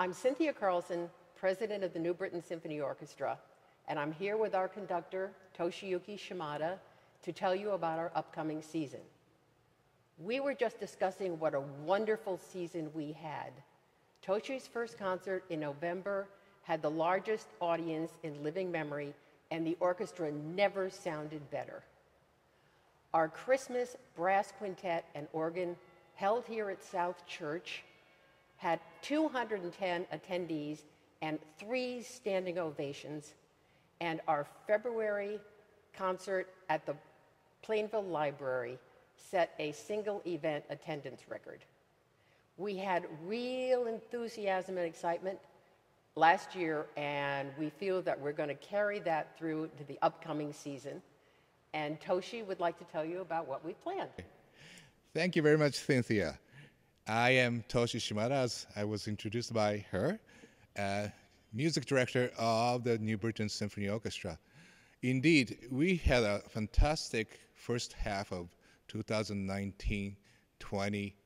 I'm Cynthia Carlson, president of the New Britain Symphony Orchestra, and I'm here with our conductor, Toshiyuki Shimada, to tell you about our upcoming season. We were just discussing what a wonderful season we had. Toshi's first concert in November had the largest audience in living memory, and the orchestra never sounded better. Our Christmas brass quintet and organ held here at South Church had 210 attendees and three standing ovations, and our February concert at the Plainville Library set a single event attendance record. We had real enthusiasm and excitement last year, and we feel that we're going to carry that through to the upcoming season. And Toshi would like to tell you about what we planned. Thank you very much, Cynthia. I am Toshi Shimada, as I was introduced by her, uh, music director of the New Britain Symphony Orchestra. Indeed, we had a fantastic first half of 2019-20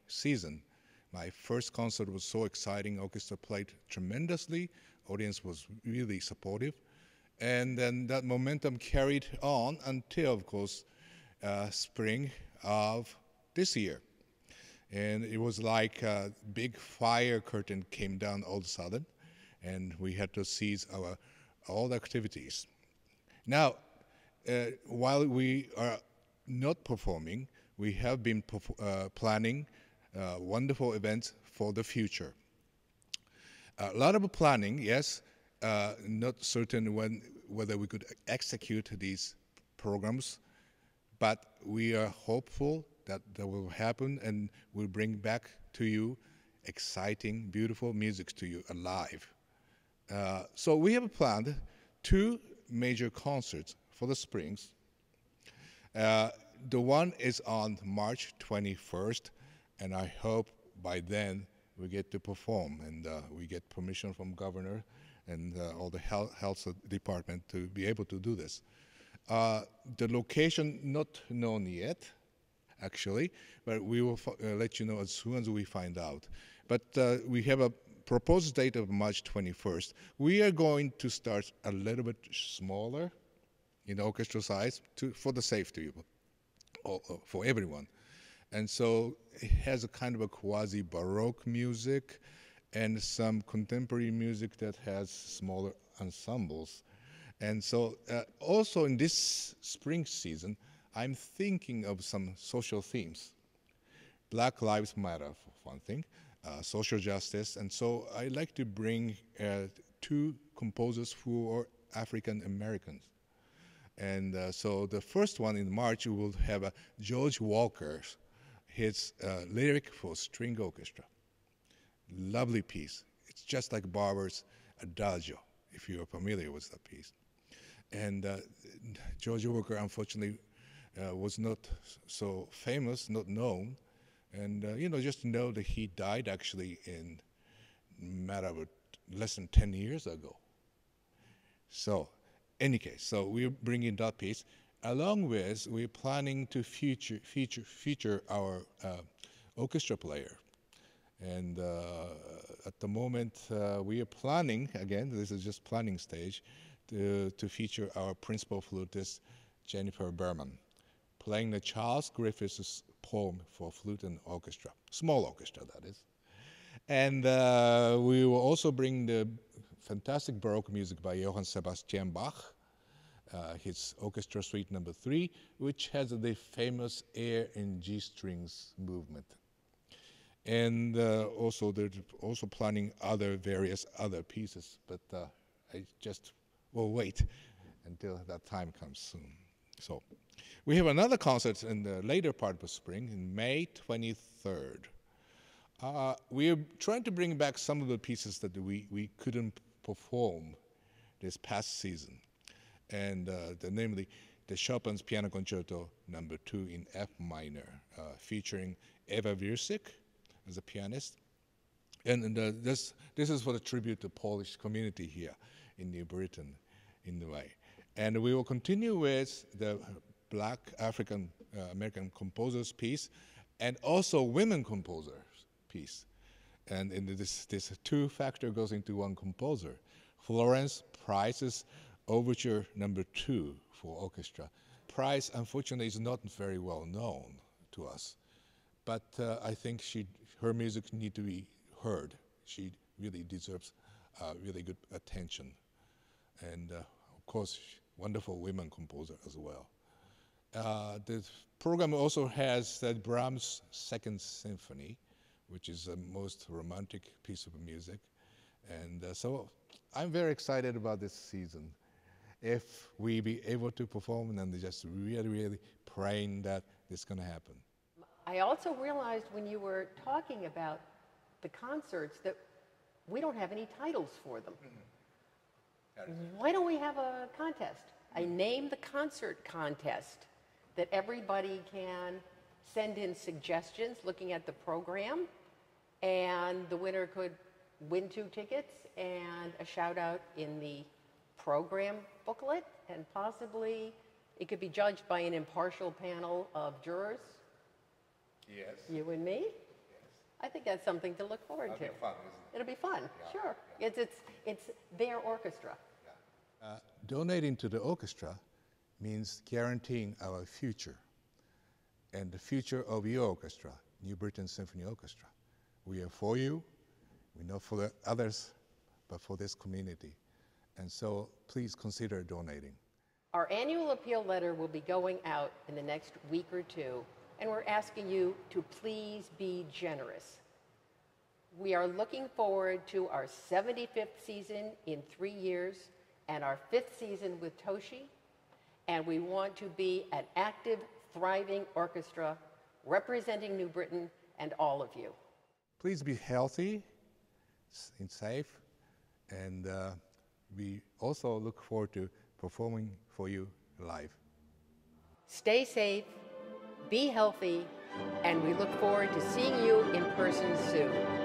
season. My first concert was so exciting. Orchestra played tremendously. Audience was really supportive. And then that momentum carried on until, of course, uh, spring of this year and it was like a big fire curtain came down all of a sudden, and we had to cease our all activities. Now, uh, while we are not performing, we have been uh, planning uh, wonderful events for the future. A lot of planning, yes, uh, not certain when whether we could execute these programs, but we are hopeful that, that will happen and will bring back to you exciting, beautiful music to you alive. Uh, so we have planned two major concerts for the Springs. Uh, the one is on March 21st, and I hope by then we get to perform and uh, we get permission from governor and uh, all the health, health, department to be able to do this. Uh, the location not known yet, actually, but we will uh, let you know as soon as we find out. But uh, we have a proposed date of March 21st. We are going to start a little bit smaller in orchestra size to, for the safety of for everyone. And so it has a kind of a quasi Baroque music and some contemporary music that has smaller ensembles. And so uh, also in this spring season, I'm thinking of some social themes. Black Lives Matter, for one thing, uh, social justice, and so I like to bring uh, two composers who are African Americans. And uh, so the first one in March, we will have George Walker, his uh, lyric for string orchestra. Lovely piece. It's just like Barber's Adagio, if you're familiar with that piece. And uh, George Walker, unfortunately, uh, was not so famous, not known, and uh, you know just know that he died actually in matter of less than 10 years ago. So, any case, so we're bringing that piece along with we're planning to feature feature feature our uh, orchestra player, and uh, at the moment uh, we are planning again. This is just planning stage to to feature our principal flutist Jennifer Berman playing the Charles Griffes poem for flute and orchestra, small orchestra, that is. And uh, we will also bring the fantastic Baroque music by Johann Sebastian Bach, uh, his orchestra suite number three, which has the famous air in G strings movement. And uh, also, they're also planning other various other pieces, but uh, I just will wait until that time comes soon. So. We have another concert in the later part of the spring, in May 23rd. Uh, we are trying to bring back some of the pieces that we, we couldn't perform this past season. And uh, the, namely, the Chopin's Piano Concerto Number Two in F minor, uh, featuring Eva Wirsik as a pianist. And, and uh, this, this is for the tribute to Polish community here in New Britain, in the way. And we will continue with the black African uh, American composers piece and also women composers piece. and in this this two factor goes into one composer. Florence Price's Overture Number Two for orchestra. Price, unfortunately, is not very well known to us, but uh, I think she her music need to be heard. She really deserves uh, really good attention, and uh, of course, wonderful women composer as well. Uh, the program also has the Brahms Second Symphony, which is the most romantic piece of music. And uh, so I'm very excited about this season. If we be able to perform and just really, really praying that this is going to happen. I also realized when you were talking about the concerts that we don't have any titles for them. Why don't we have a contest? A name the concert contest that everybody can send in suggestions looking at the program, and the winner could win two tickets and a shout out in the program booklet, and possibly it could be judged by an impartial panel of jurors, Yes. you and me. I think that's something to look forward to. It'll be fun, sure. It's, it's, it's their orchestra. Uh, donating to the orchestra means guaranteeing our future and the future of your orchestra, New Britain Symphony Orchestra. We are for you, we know for the others, but for this community. And so please consider donating. Our annual appeal letter will be going out in the next week or two, and we're asking you to please be generous. We are looking forward to our 75th season in three years and our fifth season with Toshi, and we want to be an active, thriving orchestra representing New Britain and all of you. Please be healthy and safe, and uh, we also look forward to performing for you live. Stay safe, be healthy, and we look forward to seeing you in person soon.